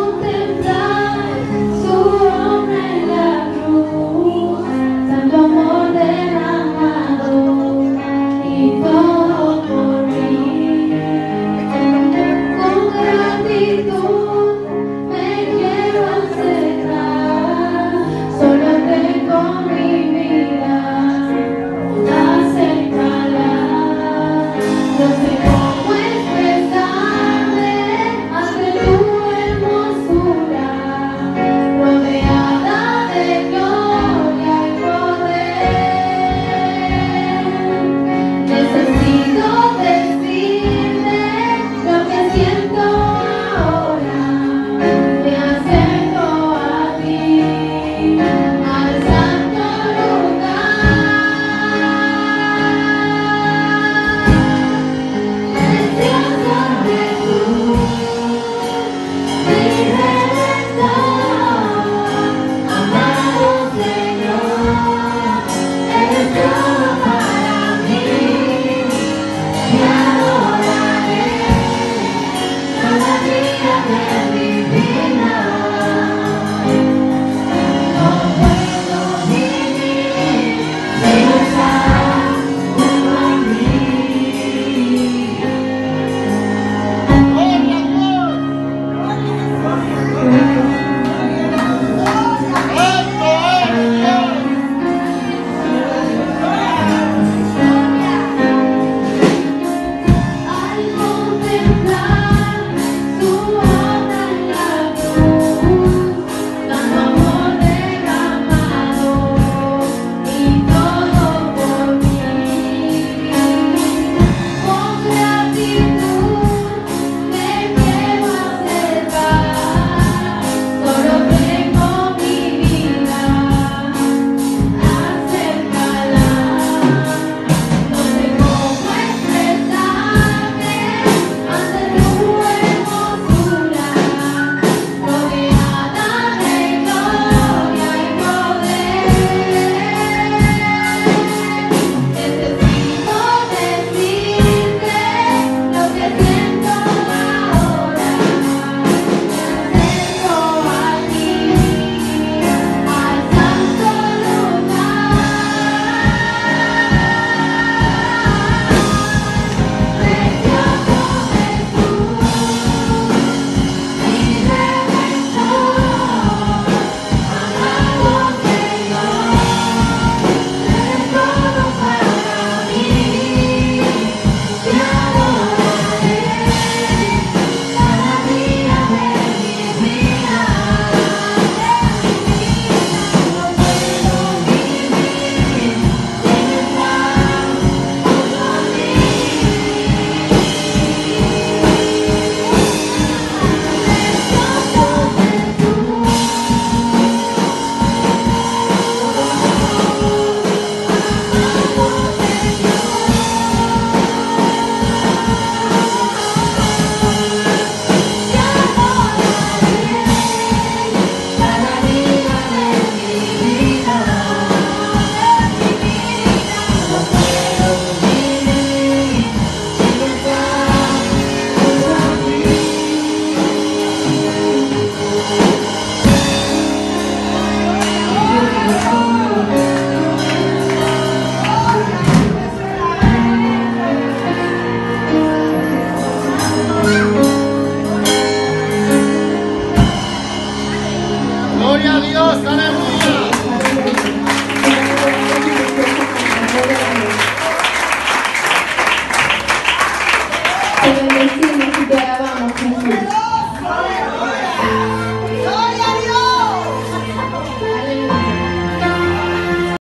donde Te